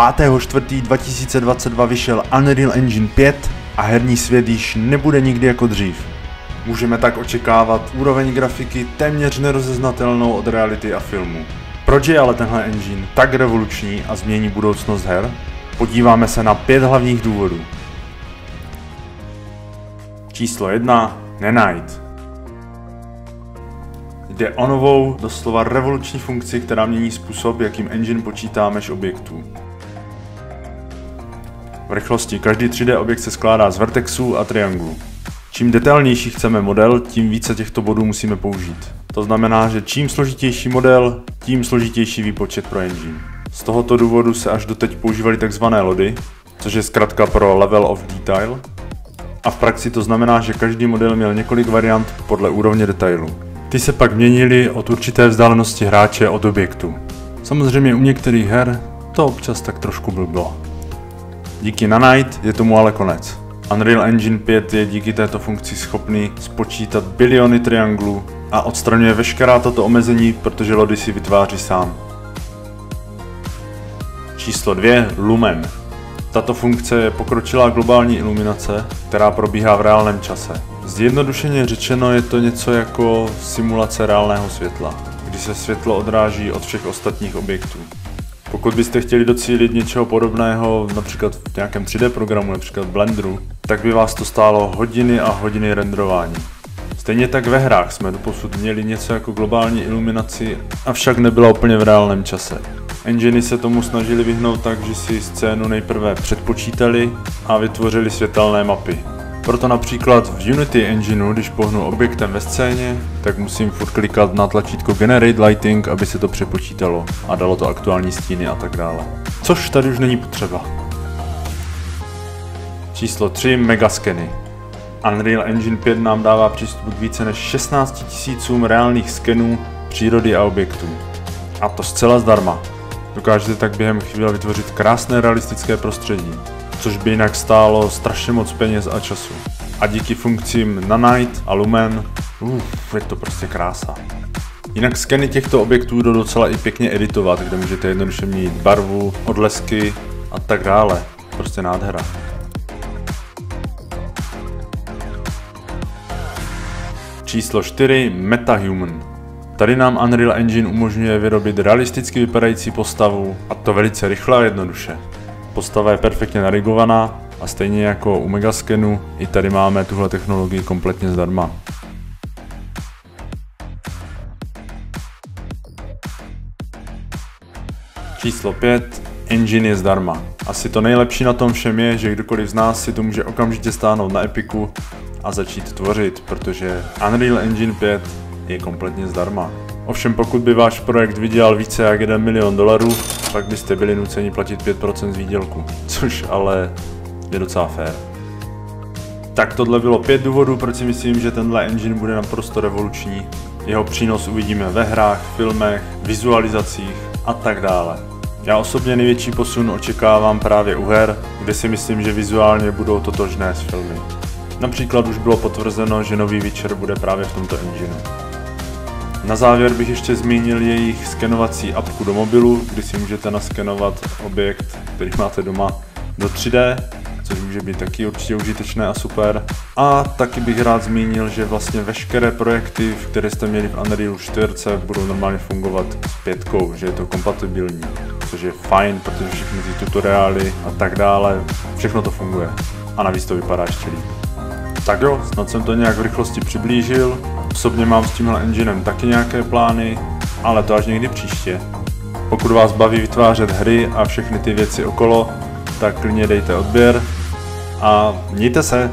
5.4.2022 vyšel Unreal Engine 5 a herní svět již nebude nikdy jako dřív. Můžeme tak očekávat úroveň grafiky téměř nerozeznatelnou od reality a filmu. Proč je ale tenhle engine tak revoluční a změní budoucnost her? Podíváme se na pět hlavních důvodů. Číslo 1. Nenite. Jde o novou, doslova revoluční funkci, která mění způsob, jakým engine počítá mesh objektů. V rychlosti každý 3D objekt se skládá z vertexů a trianglů. Čím detailnější chceme model, tím více těchto bodů musíme použít. To znamená, že čím složitější model, tím složitější výpočet pro engine. Z tohoto důvodu se až doteď používaly tzv. lody, což je zkrátka pro Level of Detail. A v praxi to znamená, že každý model měl několik variant podle úrovně detailu. Ty se pak měnily od určité vzdálenosti hráče od objektu. Samozřejmě u některých her to občas tak trošku blblo. Díky Nanite je tomu ale konec. Unreal Engine 5 je díky této funkci schopný spočítat biliony trianglů a odstraňuje veškerá tato omezení, protože lody si vytváří sám. Číslo 2. Lumen. Tato funkce je pokročilá globální iluminace, která probíhá v reálném čase. Zjednodušeně řečeno je to něco jako simulace reálného světla, kdy se světlo odráží od všech ostatních objektů. Pokud byste chtěli docílit něčeho podobného, například v nějakém 3D programu, například Blenderu, tak by vás to stálo hodiny a hodiny renderování. Stejně tak ve hrách jsme doposud měli něco jako globální iluminaci, avšak nebyla úplně v reálném čase. Enginy se tomu snažili vyhnout tak, že si scénu nejprve předpočítali a vytvořili světelné mapy. Proto například v Unity Engineu, když pohnu objektem ve scéně, tak musím furt klikat na tlačítko Generate Lighting, aby se to přepočítalo a dalo to aktuální stíny a tak dále. Což tady už není potřeba. Číslo 3. Megaskeny. Unreal Engine 5 nám dává přístup k více než 16 tisícům reálných skenů přírody a objektů. A to zcela zdarma. Dokážete tak během chvíle vytvořit krásné realistické prostředí což by jinak stálo strašně moc peněz a času. A díky funkcím Nanite a Lumen, uf, je to prostě krása. Jinak skeny těchto objektů jdou docela i pěkně editovat, kde můžete jednoduše mít barvu, odlesky a tak dále. Prostě nádhera. Číslo 4. MetaHuman. Tady nám Unreal Engine umožňuje vyrobit realisticky vypadající postavu, a to velice rychle a jednoduše. Postava je perfektně narigovaná a stejně jako u Megaskenu, i tady máme tuhle technologii kompletně zdarma. Číslo 5. Engine je zdarma. Asi to nejlepší na tom všem je, že kdokoliv z nás si to může okamžitě stáhnout na Epiku a začít tvořit, protože Unreal Engine 5 je kompletně zdarma. Ovšem pokud by váš projekt vydělal více jak 1 milion dolarů, pak byste byli nuceni platit 5% z výdělku, což ale je docela fér. Tak tohle bylo pět důvodů, proč si myslím, že tenhle engine bude naprosto revoluční. Jeho přínos uvidíme ve hrách, filmech, vizualizacích a tak dále. Já osobně největší posun očekávám právě u her, kde si myslím, že vizuálně budou totožné s filmy. Například už bylo potvrzeno, že nový Witcher bude právě v tomto engineu. Na závěr bych ještě zmínil jejich skenovací apku do mobilu, kdy si můžete naskenovat objekt, který máte doma do 3D, což může být taky určitě užitečné a super. A taky bych rád zmínil, že vlastně veškeré projekty, které jste měli v Unreal 4, budou normálně fungovat s pětkou, že je to kompatibilní, což je fajn, protože všechny ty tutoriály a tak dále, všechno to funguje. A navíc to vypadá ještě líp. Tak jo, snad jsem to nějak v rychlosti přiblížil. Osobně mám s tímhle enginem taky nějaké plány, ale to až někdy příště. Pokud vás baví vytvářet hry a všechny ty věci okolo, tak klidně dejte odběr a mějte se!